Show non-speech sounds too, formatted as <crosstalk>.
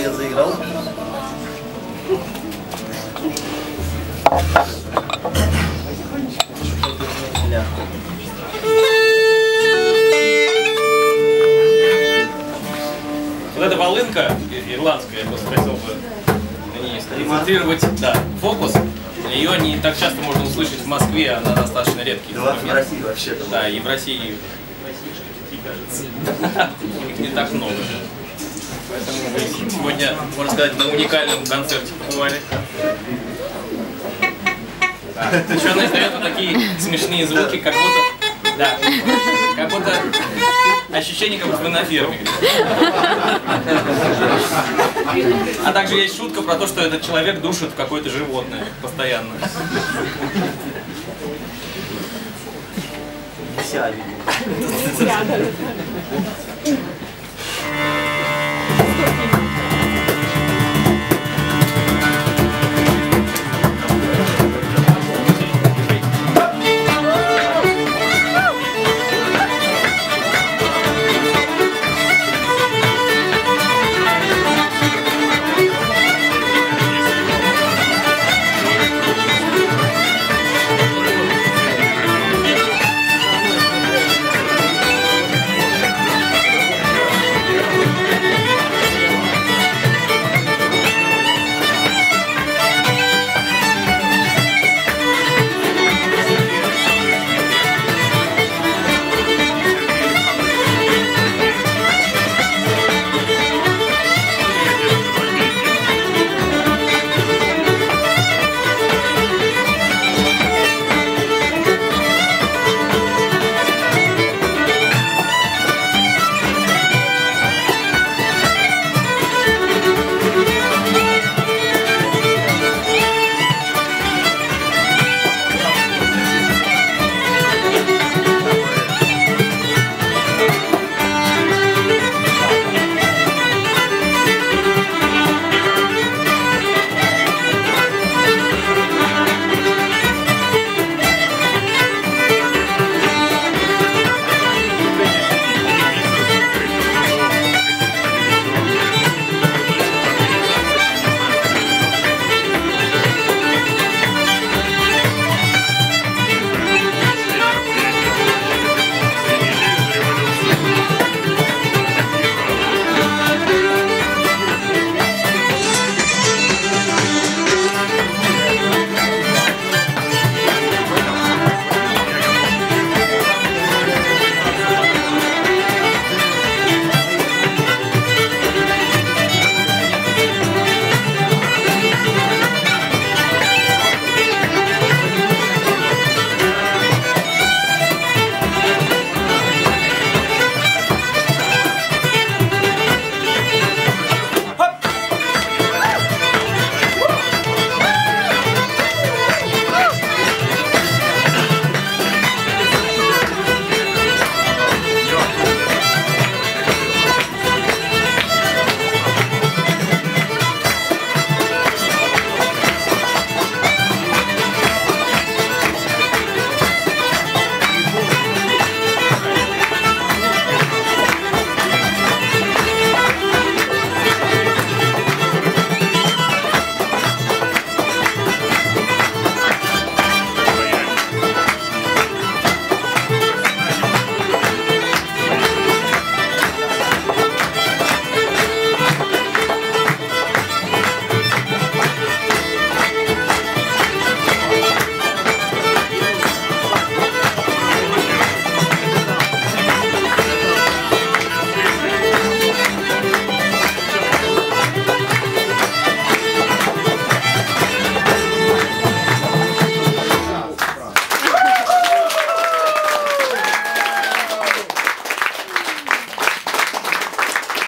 бы я заиграл. Вот эта волынка ирландская, я бы хотел бы сконцентрировать да, фокус. Ее не так часто можно услышать в Москве, она достаточно редкий Да в. России вообще-то. Да, и в России кажется. <laughs> Их не так много. Поэтому вы сегодня, можно сказать, на уникальном концерте побывали. Да. Еще она издает вот такие смешные звуки, как будто... Да. Как будто ощущение, как будто вы на ферме. А также есть шутка про то, что этот человек душит какое-то животное постоянно. Вся, видимо. <laughs>